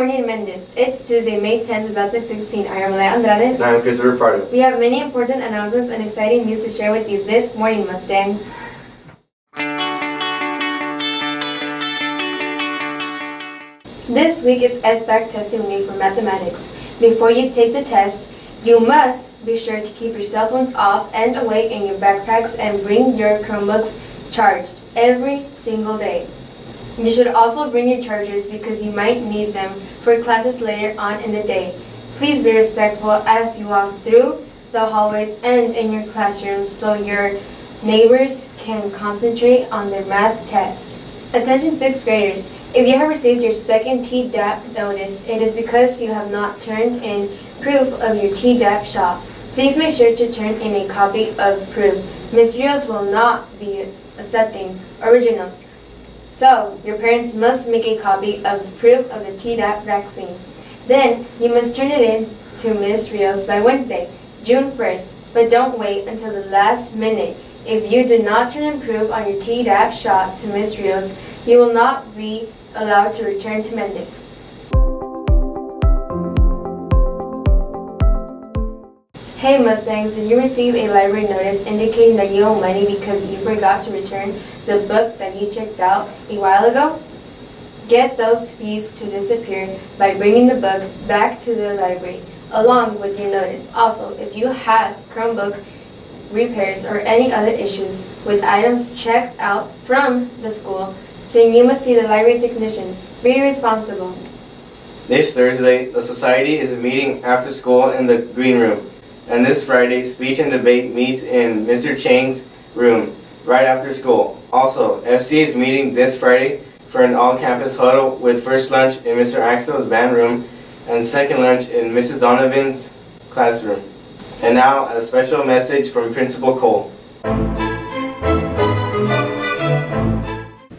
morning, Mendez. It's Tuesday, May 10th, 2016. I am Malaya Andrade. And I'm Christopher Pardo. We have many important announcements and exciting news to share with you this morning, Mustangs. This week is SBAC testing week for mathematics. Before you take the test, you must be sure to keep your cell phones off and away in your backpacks and bring your Chromebooks charged every single day. You should also bring your chargers because you might need them for classes later on in the day. Please be respectful as you walk through the hallways and in your classrooms so your neighbors can concentrate on their math test. Attention 6th graders, if you have received your second TDAP notice, it is because you have not turned in proof of your TDAP shot. Please make sure to turn in a copy of proof. Ms. Rios will not be accepting originals. So, your parents must make a copy of proof of the Tdap vaccine. Then, you must turn it in to Ms. Rios by Wednesday, June 1st, but don't wait until the last minute. If you do not turn in proof on your Tdap shot to Ms. Rios, you will not be allowed to return to Mendez. Hey Mustangs, did you receive a library notice indicating that you owe money because you forgot to return the book that you checked out a while ago? Get those fees to disappear by bringing the book back to the library along with your notice. Also, if you have Chromebook repairs or any other issues with items checked out from the school, then you must see the library technician. Be responsible. This Thursday, the society is meeting after school in the green room. And this Friday, speech and debate meets in Mr. Chang's room right after school. Also, FCA is meeting this Friday for an all-campus huddle with first lunch in Mr. Axtell's band room and second lunch in Mrs. Donovan's classroom. And now, a special message from Principal Cole.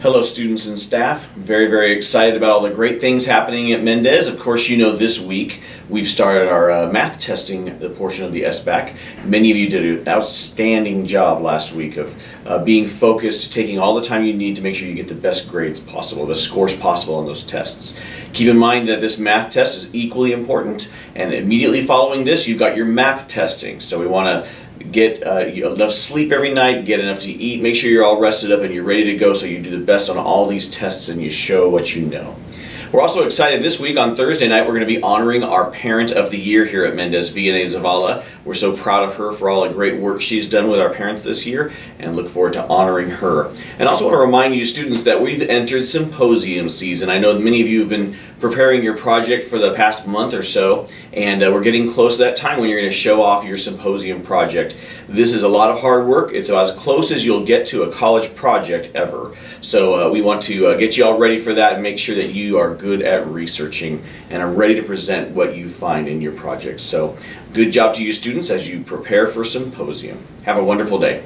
Hello students and staff. Very, very excited about all the great things happening at Mendez. Of course, you know this week we've started our uh, math testing the portion of the SBAC. Many of you did an outstanding job last week of uh, being focused, taking all the time you need to make sure you get the best grades possible, the scores possible on those tests. Keep in mind that this math test is equally important and immediately following this you've got your map testing. So we want to get uh, enough sleep every night, get enough to eat, make sure you're all rested up and you're ready to go so you do the best on all these tests and you show what you know. We're also excited this week on Thursday night, we're going to be honoring our Parent of the Year here at Mendez, Vianney Zavala. We're so proud of her for all the great work she's done with our parents this year and look forward to honoring her. And also want to remind you students that we've entered symposium season. I know many of you have been preparing your project for the past month or so and uh, we're getting close to that time when you're going to show off your symposium project. This is a lot of hard work. It's as close as you'll get to a college project ever. So uh, we want to uh, get you all ready for that and make sure that you are good at researching and are ready to present what you find in your project. So good job to you students as you prepare for symposium. Have a wonderful day.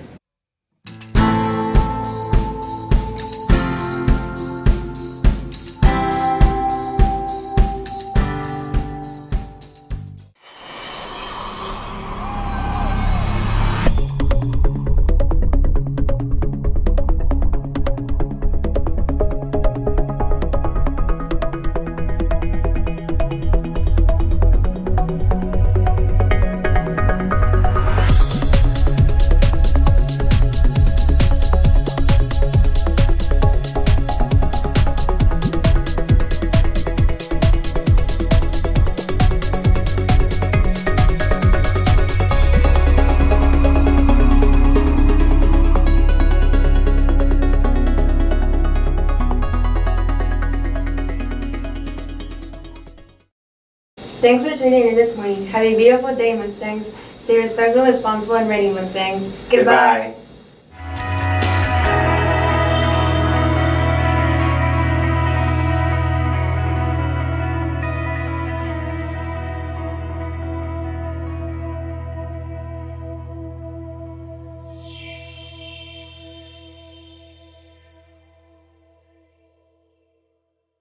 Thanks for tuning in this morning. Have a beautiful day, Mustangs. Stay respectful, responsible, and ready, Mustangs. Goodbye. Goodbye.